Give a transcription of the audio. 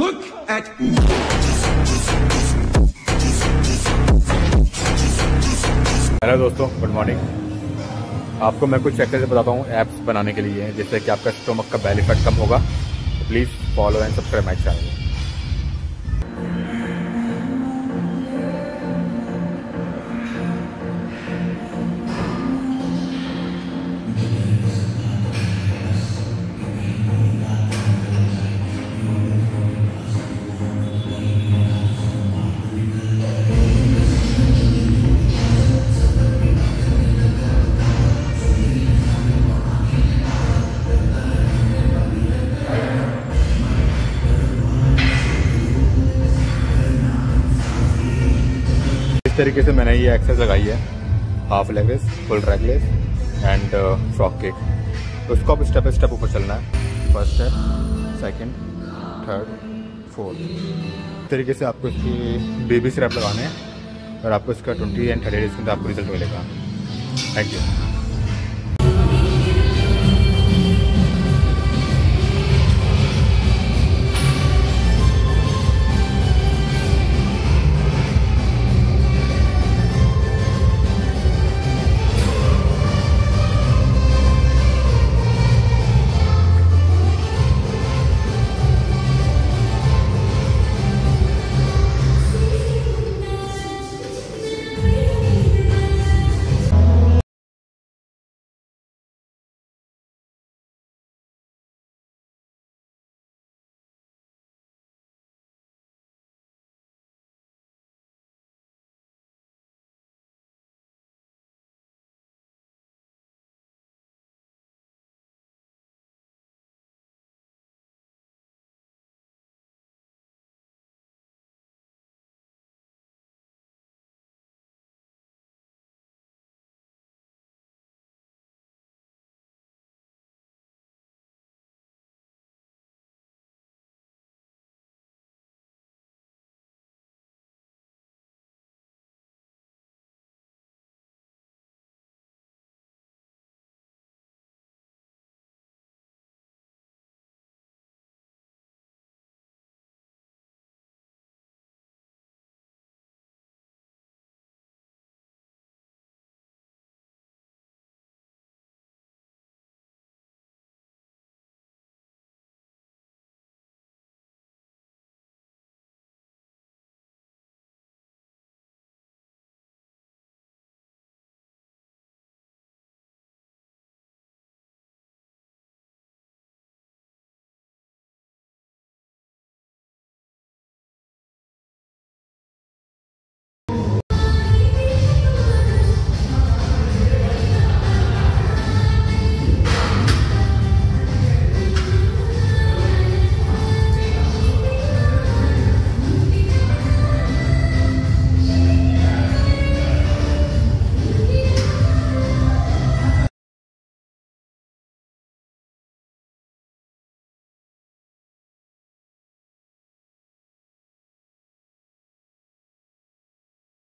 Look at hello दोस्तों good morning आपको मैं कुछ एक्सरसाइज बताता हूँ ऐप्स बनाने के लिए, जिससे कि आपका स्टोमक का बेनिफिट कम होगा। तो please follow and subscribe my channel तरीके से मैंने ये एक्सेस लगाई है। हाफ़ लेगलेस फुल रेगलेस एंड फ्रॉक केक उसको आप स्टेप बाई स्टेप ऊपर चलना है। First step second third fourth इस तरीके से आपको इसकी बेबी सिरप लगाने हैं। और आपको इसका ट्वेंटी एंड थर्टी डेज़ के अंदर आपको रिज़ल्ट मिलेगा। Thank you